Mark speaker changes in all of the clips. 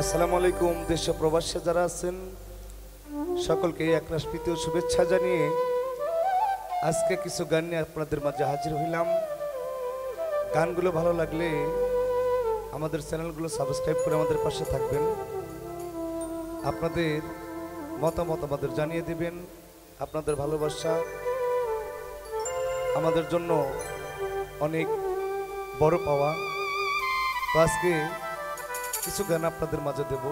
Speaker 1: আসসালামু আলাইকুম, দেশ প্রবাসে যারা আছেন, সকলকে প্রীতি ও শুভেচ্ছা জানিয়ে আজকে কিছু গান নিয়ে আপনাদের মাঝে হাজির হইলাম। গানগুলো ভালো লাগলে আমাদের চ্যানেলগুলো সাবস্ক্রাইব করে আমাদের পাশে থাকবেন। আপনাদের মতামত আমাদের জানিয়ে দেবেন, আপনাদের ভালোবাসা আমাদের জন্য অনেক বড় পাওয়া। তো আজকে কিছু গান আপনাদের মাঝে দেব।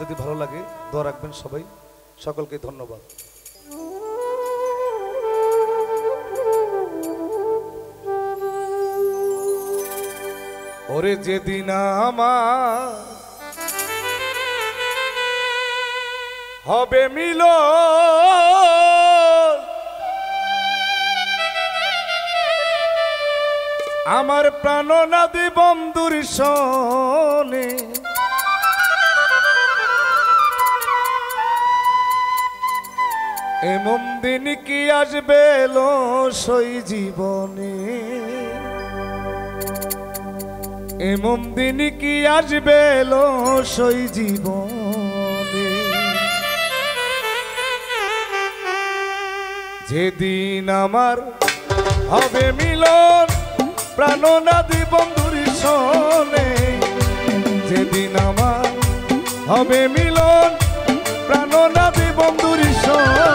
Speaker 1: যদি ভালো লাগে, দোয়া রাখবেন সবাই। সকলকে ধন্যবাদ। ওরে যেদিন আমার হবে মিল আমার প্রাণনাদি বন্ধুর সনে এমন দিন কি আসবে লো সই জীবনে? এমন দিন কি আসবে লো সই জীবনে? যেদিন আমার হবে মিলন, প্রাণনাদি বন্ধুর সনে যেদিন আমার হবে মিলন, প্রাণনাদি বন্ধুর সনে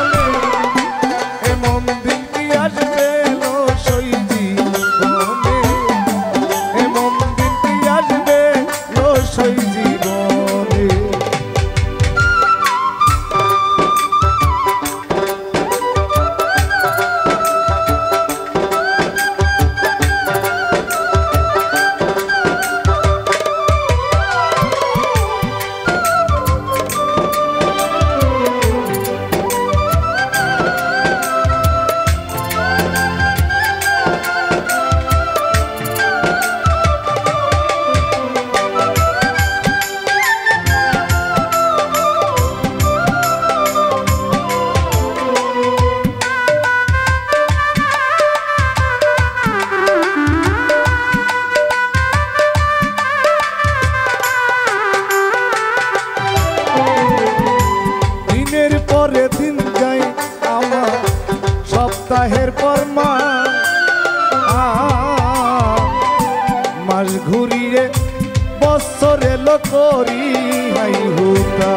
Speaker 1: সপ্তাহের পর মাস ঘুরিয়ে বছরে লোকরি হাই হুতা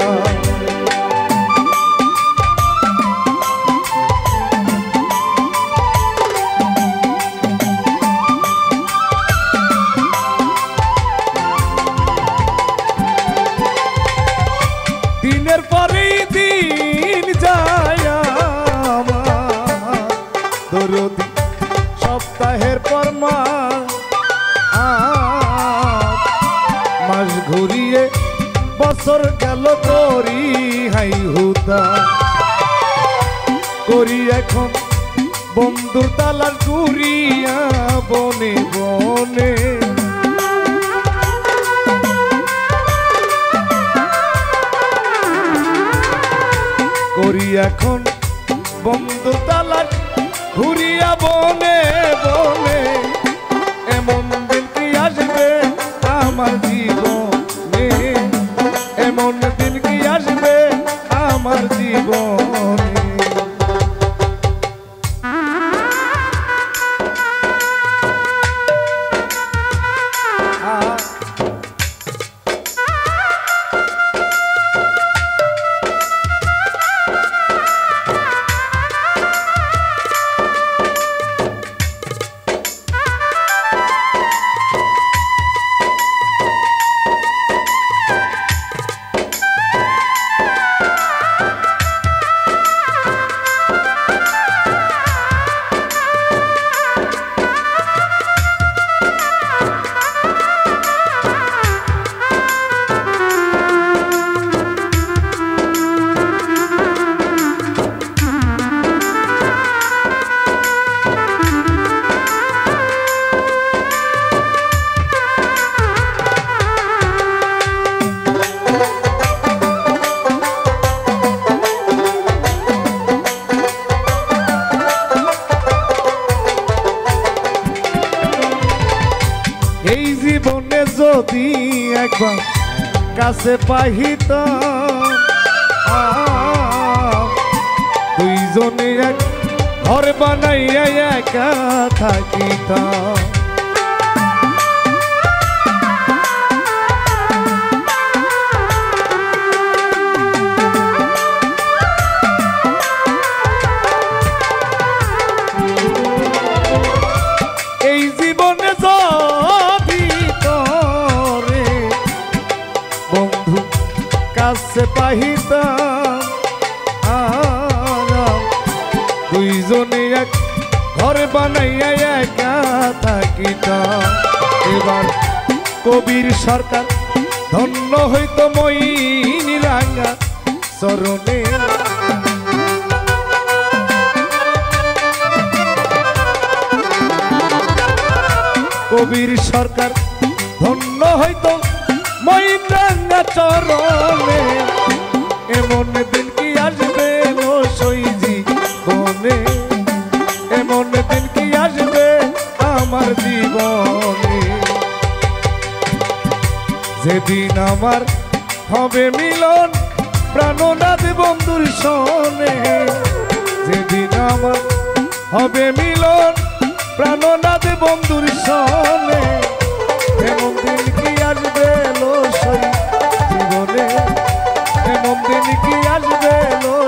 Speaker 1: গেল করি হাই হুদা। করি এখন বন্ধুর তালার ঘুরিয়া বনে বনে। করি এখন বন্ধু তালাক ঘুরিয়া বনে বনে। এমন দিন কি আসবে আমার কাছে পাহিত। দুইজনে এক ঘর বানাইয়া একা থাকিতাম পাহিতাম। আরাম দুইজনে এক ঘর বানাইয়া একা থাকিতাম। এবার কবির সরকার ধন্য হইতো মই নীলাঙ্গা চরণে। কবির সরকার ধন্য হইতো মহিন্দ্রাঙ্গা চরণে, এমন দিন কি আসবে সইজি বনে? এমন দিন কি আসবে আমার জীবনে? যেদিন আমার হবে মিলন, প্রাণনাথ বন্ধুর সনে, যেদিন আমার হবে মিলন velo